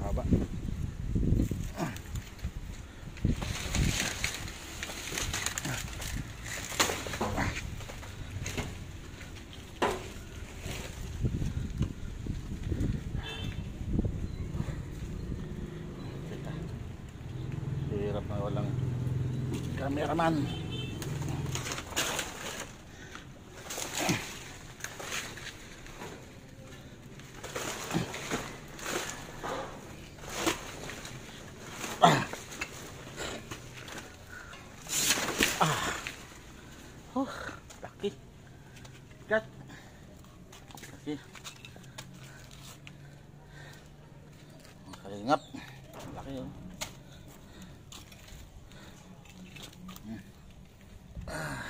Haba. Hirap na walang cameraman. Oh, laki. Gat. Laki. Kalingap. Laki oh. Hmm. Ah.